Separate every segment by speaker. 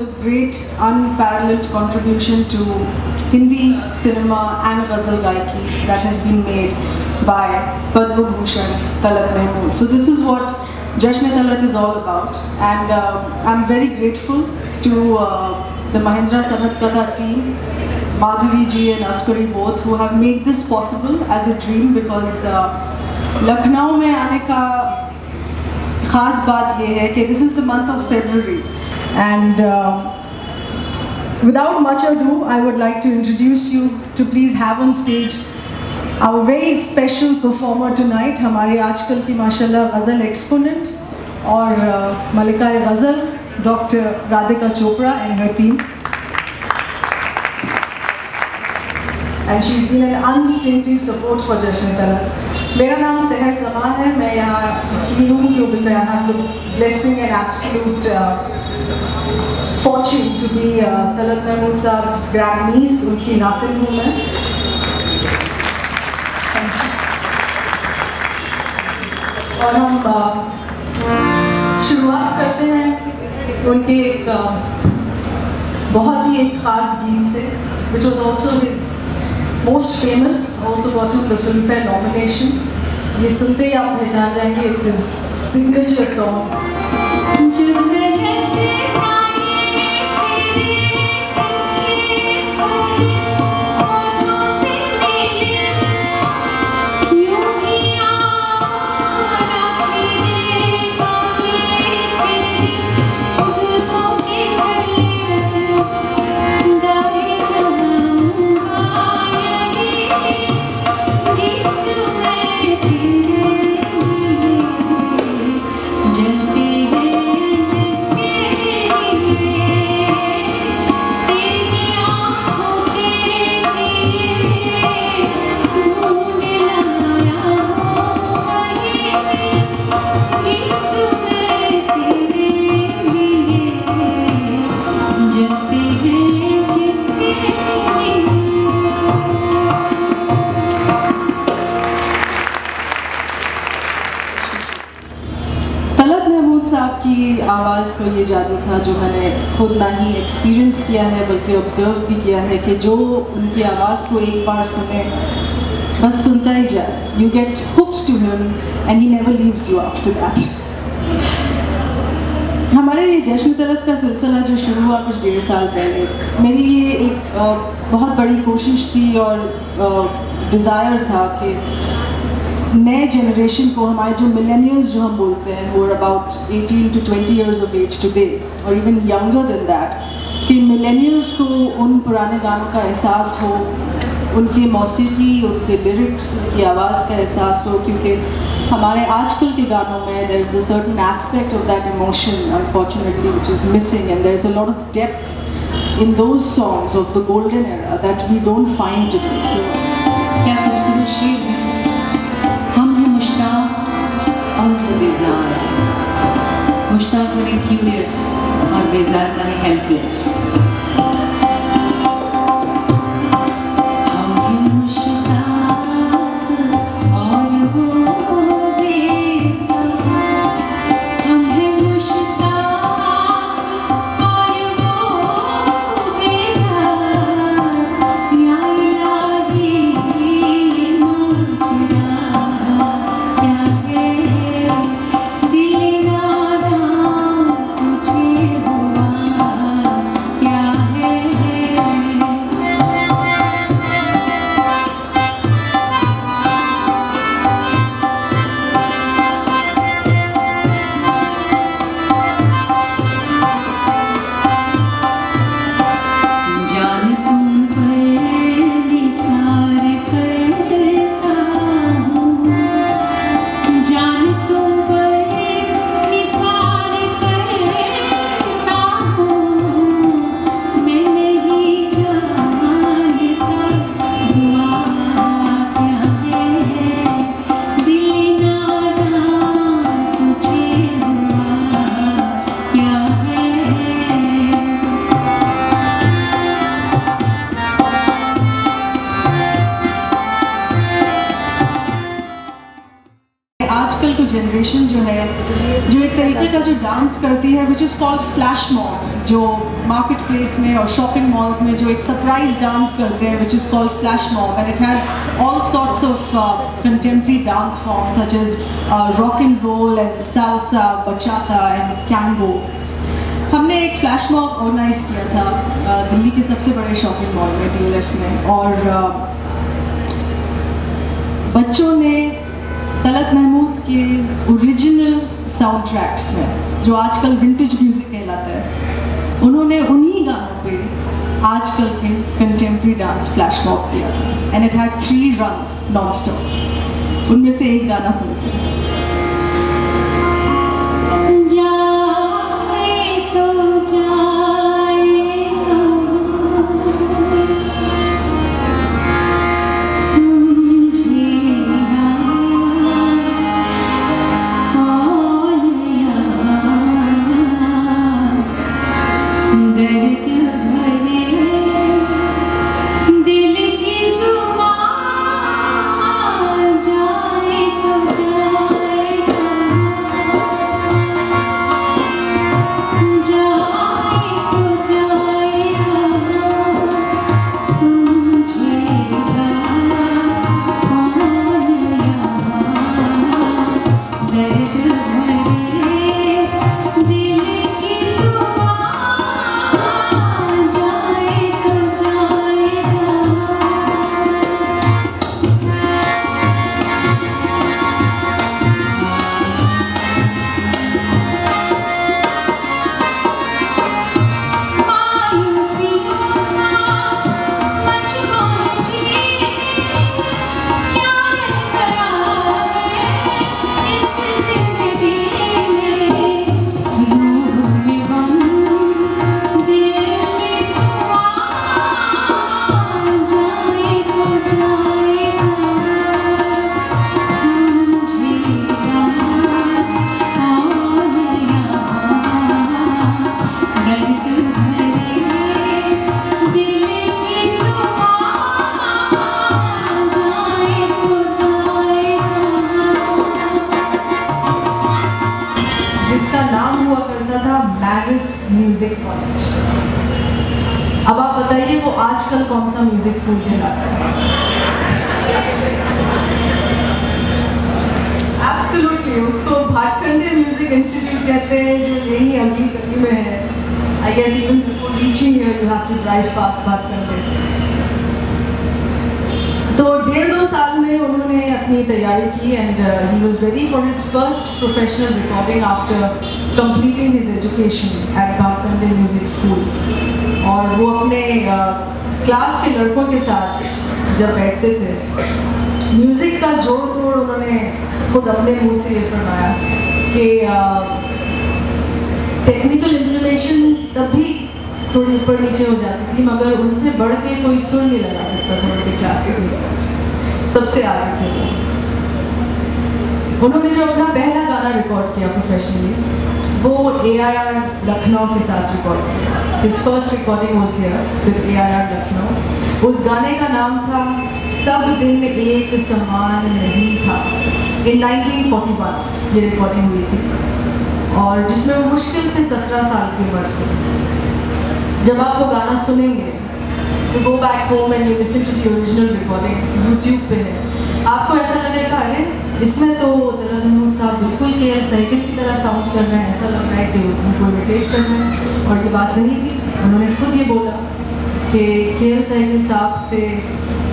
Speaker 1: the great unparalleled contribution to Hindi cinema and ghazal gaiki that has been made by Padma Bhushan Talat Mahmood. So this is what Jashn Talat is all about and uh, I'm very grateful to uh, the Mahindra Sanat Katha team, Madhavi ji and Askari both who have made this possible as a dream because uh, Lucknow में आने का ख़ास बात ये है कि this is the month of February and uh, without much ado I would like to introduce you to please have on stage our very special performer tonight हमारे आजकल की माशाल्लाह गज़ल एक्सपोनेंट और uh, Malika ghazal doctor Radhika Chopra and her team and she's been an unstinting support for Jashn Talat. मेरा नाम सहर समा है मैं यहाँ इसलिए हूँ क्योंकि मैं I have the blessing and absolute fortune to be uh, Talat Mahmood Saab's grandniece, Unki Natan Woman. और हम uh, शुरुआत करते हैं उनके एक uh, बहुत ही एक खास गीत से which was also his most famous also what the Filmfare nomination ये सुनते ही आप पहचान जाएँगे इट्स सिग्नेचर सॉन्ग था जो मैंने खुद ना ही एक्सपीरियंस किया है, बल्कि ऑब्ज़र्व भी किया है कि जो उनकी आवाज़ को एक बार सुने, बस सुनता ही जाए। You get hooked to him and he never leaves you after that हमारे ये जश्न तलत का सिलसिला जो शुरू हुआ कुछ डेढ़ साल पहले, मेरी ये एक बहुत बड़ी कोशिश थी और डिज़ायर था कि नए जनरेशन को हमारे जो मिलेनियल्स जो हम बोलते हैं वो about 18 to 20 years of age today और इवन यंगर देन दैट कि मिलेनियल्स को उन पुराने गानों का एहसास हो, उनके मौसीकी, उनके लिरिक्स उनकी आवाज़ का एहसास हो, क्योंकि हमारे आजकल के गानों में there is a certain aspect of that emotion unfortunately which is missing and there is a lot of depth in those songs of the golden era that we don't find today. So
Speaker 2: Mushtaq और वो बेजार मुश्ताक बने curious और बेजार बने
Speaker 1: dance करती है which is called flash mob जो मार्केट प्लेस में और शॉपिंग मॉल्स में जो एक सरप्राइज़ डांस करते हैं which is called flash mob and it has all sorts of contemporary dance form such is rock and roll and salsa bachata and tango हमने एक फ्लैश मॉब ऑर्गेनाइज किया था uh, Delhi के सबसे बड़े शॉपिंग मॉल में डी में. और uh, बच्चों ने तलत महमूद के ओरिजिनल साउंड ट्रैक्स में जो आजकल विंटेज म्यूज़िक कहलाता है, उन्होंने उन्हीं गानों पे आजकल के कंटेम्प्रेरी डांस फ्लैश मॉब किया था। And it had three runs nonstop उनमें से एक गाना सुनते हैं। मैरिस म्यूज़िक कॉलेज अब आप बताइए, वो आजकल कौन सा म्यूज़िक स्कूल है? एब्सोल्युटली उसको भाटखंडे म्यूज़िक इंस्टीट्यूट कहते हैं, जो यही अगली गली में है। I guess even before reaching you have to drive fast Bhatkhande. तो डेढ़ दो साल में उन्होंने अपनी तैयारी की and he was ready for his first professional recording after completing his education at Bhatkhande music school और वो अपने क्लास के लड़कों के साथ जब बैठते थे म्यूज़िक का जोड़ तोड़ उन्होंने खुद अपने मुँह से ये फरमाया कि टेक्निकल इंफॉर्मेशन तब भी थोड़ी ऊपर नीचे हो जाती थी, मगर उनसे बढ़ के कोई सुर नहीं लगा सकता था उनके क्लासिकल सबसे आगे थे उन्होंने जो अपना पहला गाना रिकॉर्ड किया प्रोफेशनली वो ए आई आर लखनऊ के साथ रिकॉर्ड किया। First recording was with A I R Lucknow. उस गाने का नाम था, सब दिन एक समान नहीं था। इन 1941 ये रिकॉर्डिंग हुई थी। और जिसमें वो मुश्किल से 17 साल की उम्र थी। जब आप वो गाना सुनेंगे तो go back home and you listen to the original recording YouTube पे है। आपको ऐसा लगेगा अरे इसमें तो महमूद साहब बिल्कुल के साइकिल की तरह साउंड कर रहे हैं ऐसा लग रहा है कि उनको इमिटेट कर रहे हैं। और ये बात सही थी। उन्होंने खुद ये बोला कि के एल साइकिल साहब से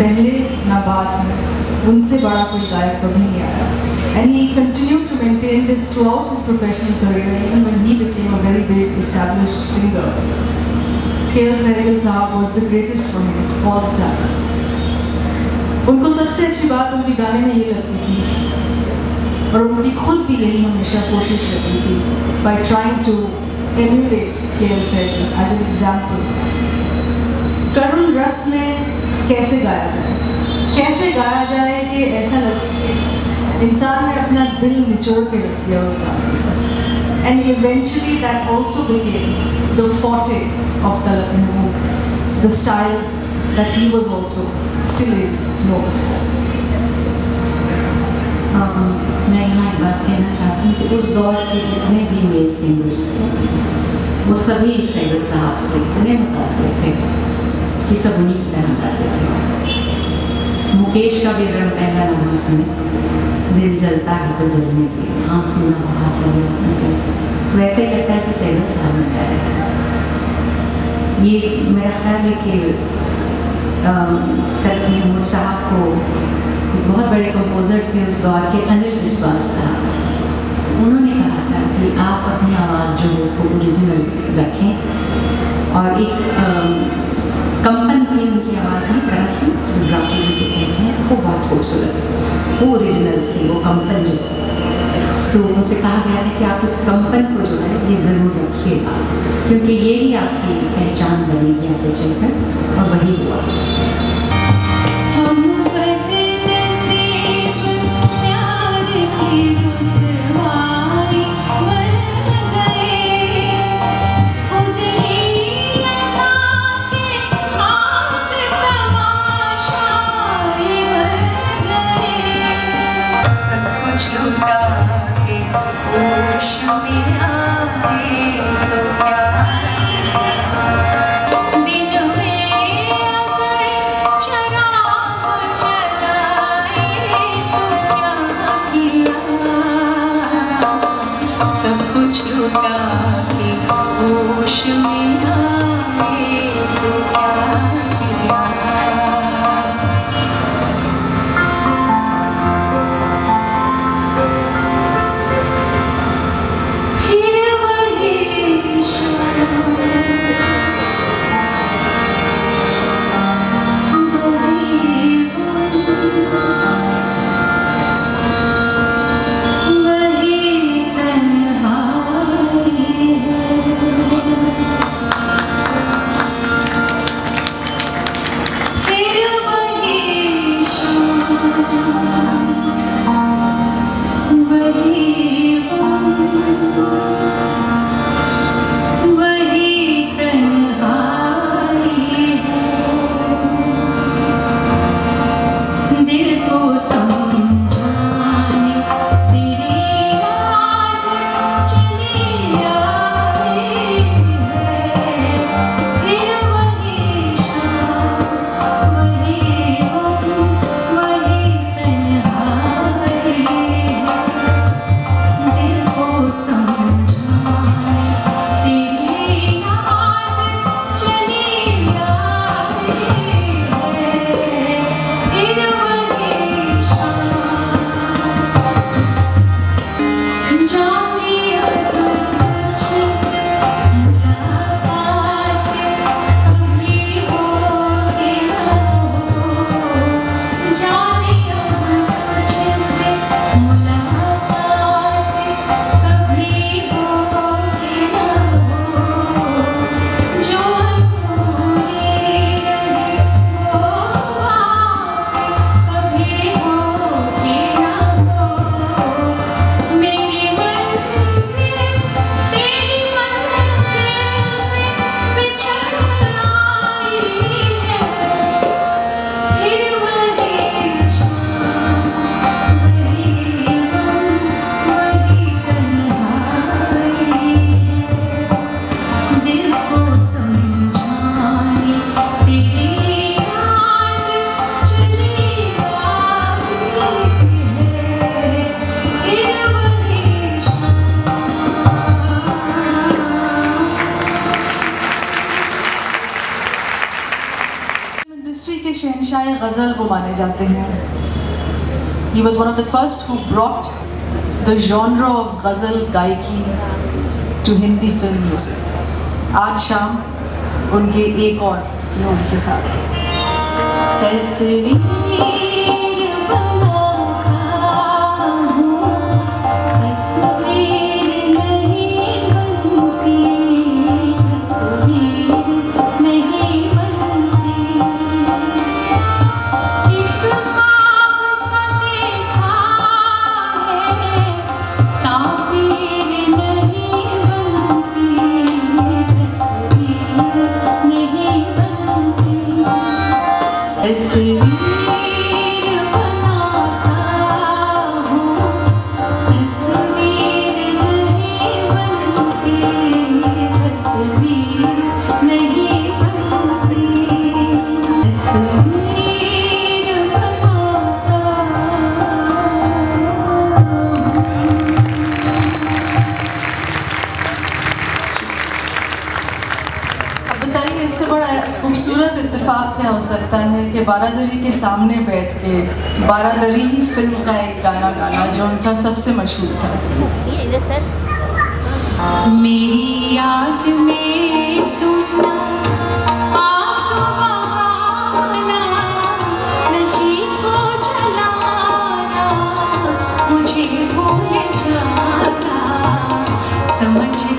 Speaker 1: पहले ना बाद में उनसे बड़ा कोई गायक कभी नहीं आया। And he continued to maintain this throughout his professional career, even when he became a very big established singer. K.L. Sehgal Sahab was the greatest for him all the time. उनको सबसे अच्छी बात उनके गाने में ये लगती थी और उनकी खुद भी यही हमेशा कोशिश करती थी by trying to emulate K.L. Sehgal as an example. करुण रस में कैसे गाया जाए कैसे गाया जाए कि ऐसा लगे कि इंसान ने अपना दिल निचोड़ के रख दिया उस गाने में and eventually that also became the forte of Talat Mahmood, the style that he was also, still is known for.
Speaker 2: मैं यहाँ एक बात उस दौर के जितने भी मेल सिंगर्स थे वो सभी सैयद साहब से इतने मुतासर थे कि सब उन्हीं की तरह गाते थे। मुकेश का भी ड्रम पहला नंबर सुने। दिल जलता है तो जलने दे आँसू ना बहा लगे अपने तो ऐसे ही लगता है कि सैयद साहब गाया है। ये मेरा ख्याल है कि तलक महमूद साहब को बहुत बड़े कंपोज़र थे उस दौर के अनिल विश्वास साहब। उन्होंने कहा था कि आप अपनी आवाज़ जो है उसको ओरिजिनल रखें और एक कंपन थी उनकी आवाज़ की तरह से जो ड्राफ्ट जिसे कहते हैं वो बहुत खूबसूरत वो ओरिजिनल थी, वो कंपन जो थी। तो उनसे कहा गया था कि आप इस कंपन को जो है, ये ज़रूर रखिएगा, क्योंकि यही आपकी पहचान बनेगी आगे चलकर, और वही हुआ।
Speaker 1: गज़ल वो माने जाते हैं। He was one of the first who brought the genre of ghazal गायकी टू हिंदी फ़िल्म म्यूज़िक आज शाम उनके एक और लोग के साथ।
Speaker 3: तस्वीर
Speaker 1: बारादरी के सामने बैठ के बारादरी ही फ़िल्म का एक गाना गाना जो उनका सबसे मशहूर था।
Speaker 2: मेरी याद में तुम मुझे